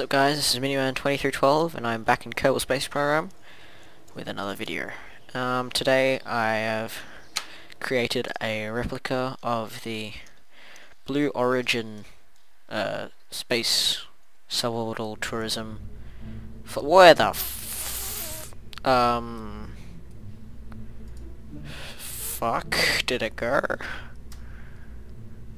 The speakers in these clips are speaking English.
What's up guys, this is Miniman2312 and I'm back in Kerbal Space Program with another video. Um, today I have created a replica of the Blue Origin uh, space suborbital tourism for where the f um fuck did it go?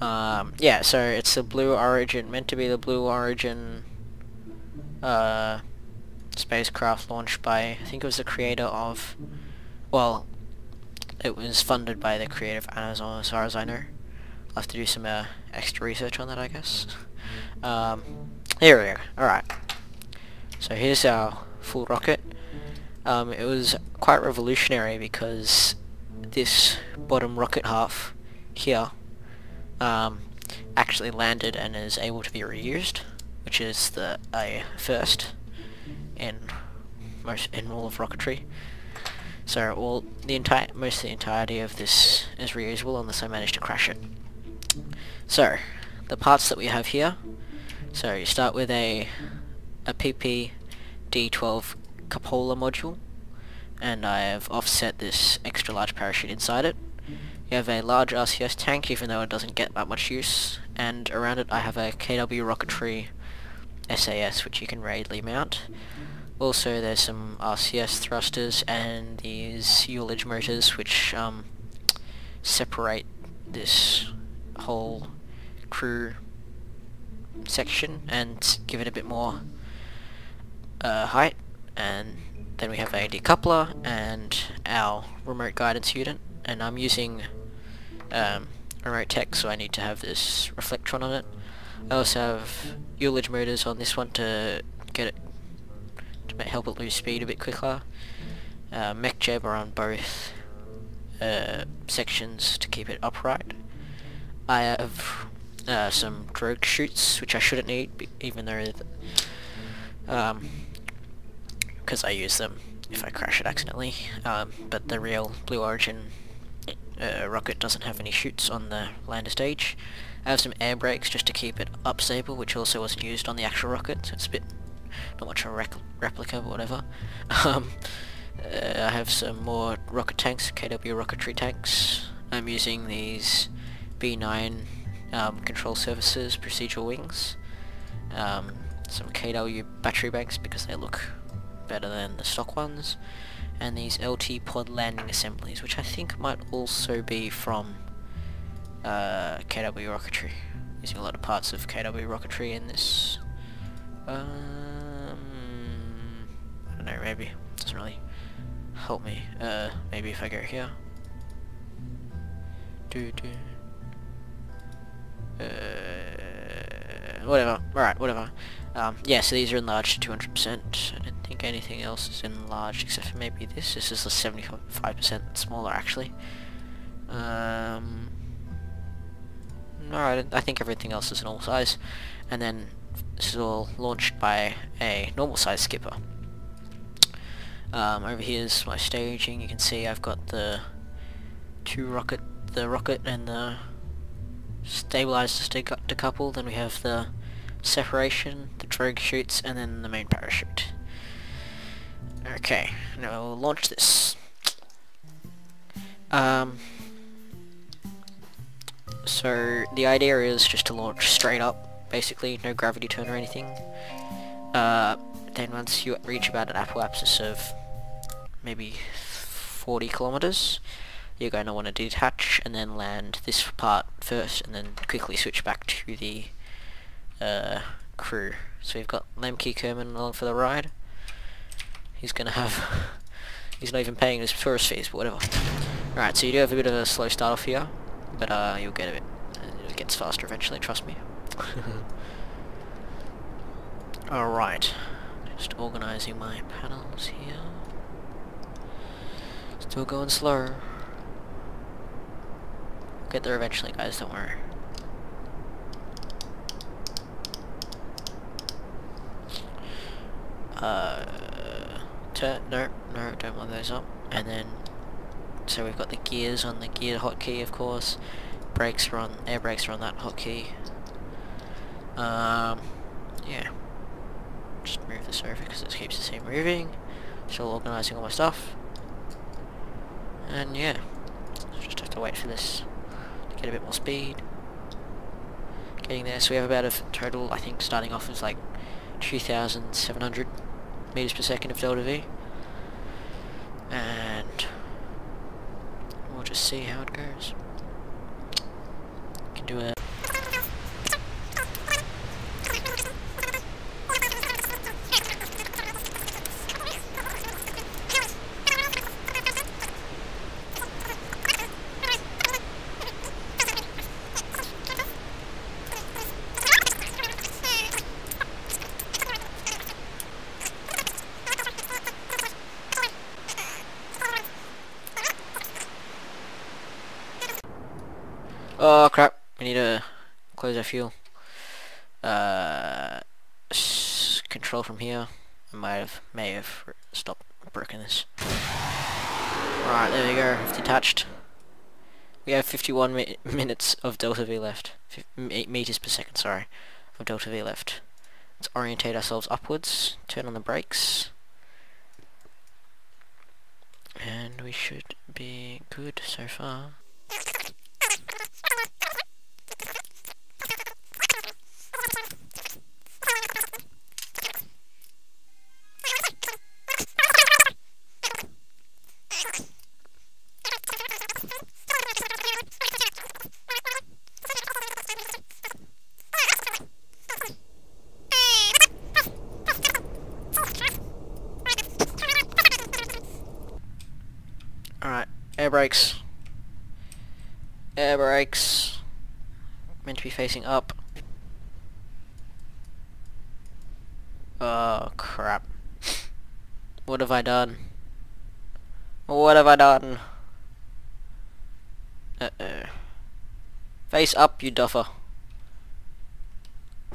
Um, yeah, so it's the Blue Origin, meant to be the Blue Origin uh, spacecraft launched by, I think it was the creator of, well, it was funded by the creator of Amazon as far as I know. I'll have to do some uh, extra research on that I guess. Um, here we go, alright. So here's our full rocket. Um, it was quite revolutionary because this bottom rocket half here um, actually landed and is able to be reused, which is the a first in most in all of rocketry. So all the entire most of the entirety of this is reusable unless I manage to crash it. So the parts that we have here. So you start with a a PP D12 cupola module and I have offset this extra large parachute inside it you have a large RCS tank, even though it doesn't get that much use, and around it I have a KW Rocketry SAS, which you can readily mount. Also, there's some RCS thrusters and these ullage motors, which um, separate this whole crew section and give it a bit more uh, height. And then we have a decoupler and our remote guidance unit, and I'm using um, remote tech, so I need to have this reflectron on it. I also have ullage motors on this one to get it to help it lose speed a bit quicker. Uh, MechJeb on both uh, sections to keep it upright. I have uh, some drogue chutes, which I shouldn't need, even though um, because I use them if I crash it accidentally. Um, but the real Blue Origin uh, rocket doesn't have any chutes on the lander stage. I have some air brakes just to keep it up stable, which also wasn't used on the actual rocket, so it's a bit not much of a replica, but whatever. Um, uh, I have some more rocket tanks, KW rocketry tanks. I'm using these B9 um, control surfaces, procedural wings. Um, some KW battery banks because they look better than the stock ones and these LT pod landing assemblies, which I think might also be from uh, KW Rocketry. Using a lot of parts of KW Rocketry in this. Um, I don't know, maybe. Doesn't really help me. Uh, maybe if I go here. Do do. Uh, whatever. Alright, whatever. Um, yeah, so these are enlarged to 200%. I don't think anything else is enlarged except for maybe this. This is a 75% smaller, actually. Um, no, I, think everything else is normal size. And then this is all launched by a normal size skipper. Um, over here is my staging. You can see I've got the two rocket, the rocket and the stabilizer to decouple. Then we have the separation, the drogue chutes, and then the main parachute. Okay, now we'll launch this. Um, so the idea is just to launch straight up, basically, no gravity turn or anything. Uh, then once you reach about an apoapsis of maybe 40 kilometers, you're going to want to detach and then land this part first and then quickly switch back to the uh, crew. So we've got Lemke Kerman along for the ride. He's gonna have... he's not even paying his tourist fees, but whatever. Right, so you do have a bit of a slow start off here, but uh, you'll get it. It gets faster eventually, trust me. Alright, just organising my panels here. Still going slow. Get there eventually, guys, don't worry. Uh, turn, no, no, don't want those up, and then, so we've got the gears on the gear hotkey, of course, brakes are on, air brakes are on that hotkey, um, yeah, just move this over because it keeps the same moving. Still organising all my stuff. And yeah, just have to wait for this to get a bit more speed. Getting there, so we have about a total, I think starting off with like 2,700 meters per second of delta V. And we'll just see how it goes. Oh crap, we need to close our fuel. Uh, control from here. I might have, may have stopped breaking this. Right, there we go, it's detached. We have 51 mi minutes of delta V left. F 8 meters per second, sorry, of delta V left. Let's orientate ourselves upwards, turn on the brakes. And we should be good so far. Brakes. Air brakes. Meant to be facing up. Oh crap. What have I done? What have I done? Uh oh. Face up, you duffer.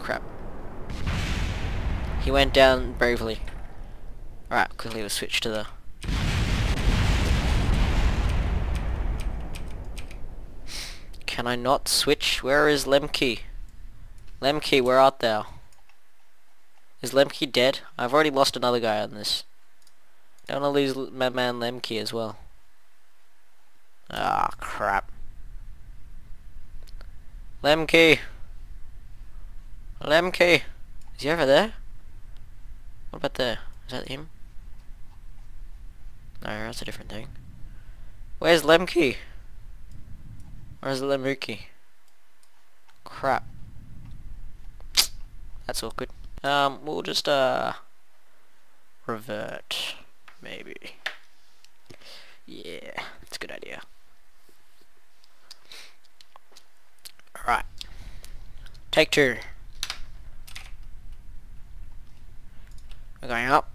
Crap. He went down bravely. Alright, quickly we'll switch to the Can I not switch? Where is Lemke? Lemke, where art thou? Is Lemke dead? I've already lost another guy on this. Don't want to lose my man Lemke as well. Ah, crap. Lemke! Lemke! Is he over there? What about there? Is that him? No, that's a different thing. Where's Lemke? Where's the Lemuki? Crap. That's awkward. Um, we'll just, uh, revert, maybe. Yeah, that's a good idea. Alright. Take two. We're going up.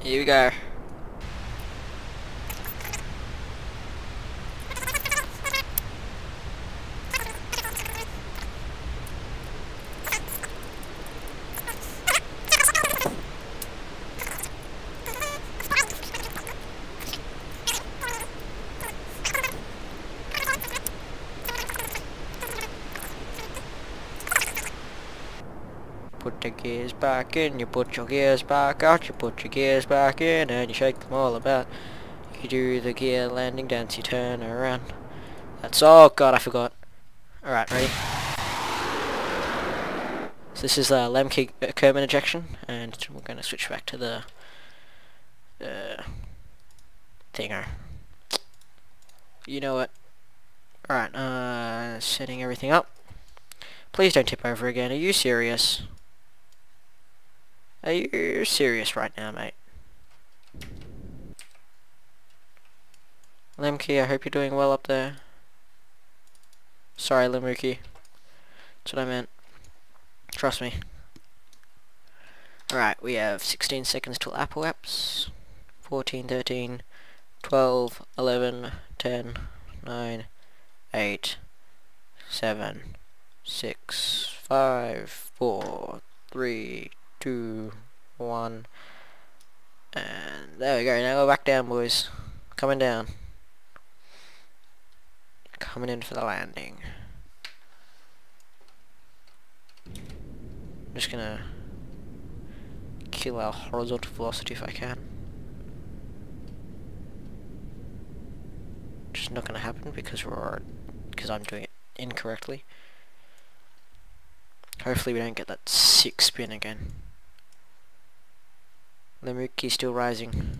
Here we go. Put the gears back in, you put your gears back out, you put your gears back in, and you shake them all about. You do the gear landing dance, you turn around. That's all. God, I forgot. Alright, ready? So this is uh, Lemke uh, Kerman ejection, and we're going to switch back to the uh, thinger. You know what? Alright, uh, setting everything up. Please don't tip over again. Are you serious? Are you serious right now, mate? Lemke, I hope you're doing well up there. Sorry, Lemuki. That's what I meant. Trust me. Alright, we have 16 seconds till apoapse. 14, 13, 12, 11, 10, 9, 8, 7, 6, 5, 4, 3, two, one, and there we go. Now go back down, boys. Coming down. Coming in for the landing. I'm just gonna kill our horizontal velocity if I can. Just not to happen because we're because I'm doing it incorrectly. Hopefully we don't get that sick spin again. Lemuki still rising.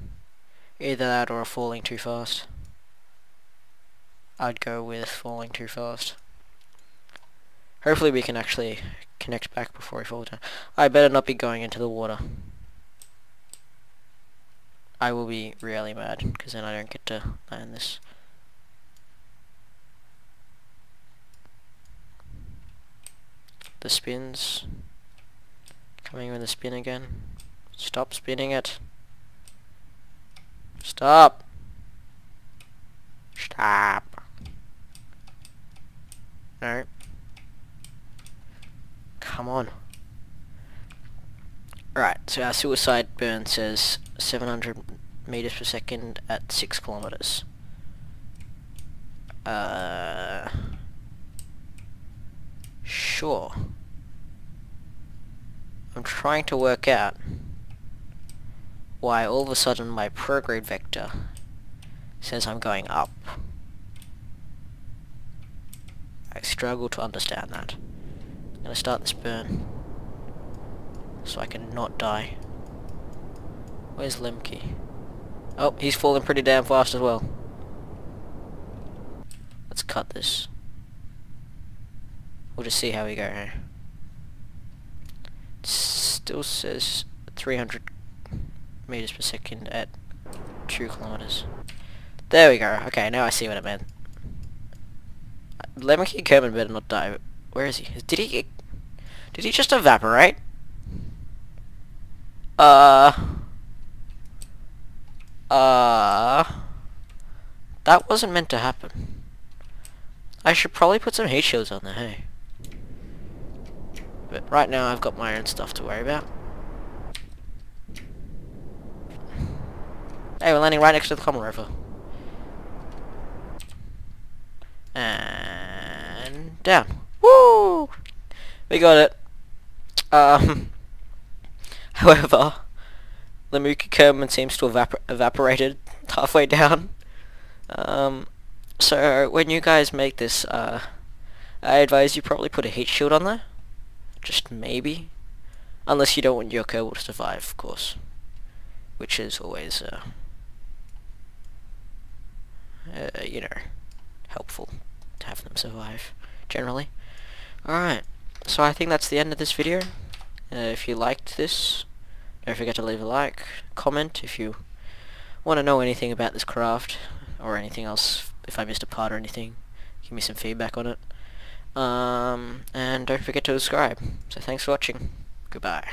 Either that or falling too fast. I'd go with falling too fast. Hopefully we can actually connect back before we fall down. I better not be going into the water. I will be really mad, because then I don't get to land this. The spins. Coming with the spin again. Stop spinning it. Stop. Stop. Alright. Come on. Right, so our suicide burn says 700 meters per second at 6 kilometers. Uh... Sure. I'm trying to work out why all of a sudden my prograde vector says I'm going up. I struggle to understand that. I'm gonna start this burn so I can not die. Where's Lemke? Oh, he's falling pretty damn fast as well. Let's cut this. We'll just see how we go here. Still says 300 meters per second at 2 kilometers. There we go. Okay, now I see what it meant. Lemke Kerman better not die. Where is he? Did he... Did he just evaporate? Uh... Uh... That wasn't meant to happen. I should probably put some heat shields on there, hey? But right now I've got my own stuff to worry about. Hey, we're landing right next to the common rover. And down. Woo! We got it. Um, however, the Mookie Kerman seems to have evapor evaporated halfway down. Um, so when you guys make this, uh, I advise you probably put a heat shield on there. Just maybe. Unless you don't want your Kerbal to survive, of course. Which is always, uh, you know, helpful to have them survive, generally. Alright, so I think that's the end of this video. Uh, if you liked this, don't forget to leave a like, comment if you want to know anything about this craft, or anything else, if I missed a part or anything, give me some feedback on it. Um, and don't forget to subscribe. So thanks for watching. Goodbye.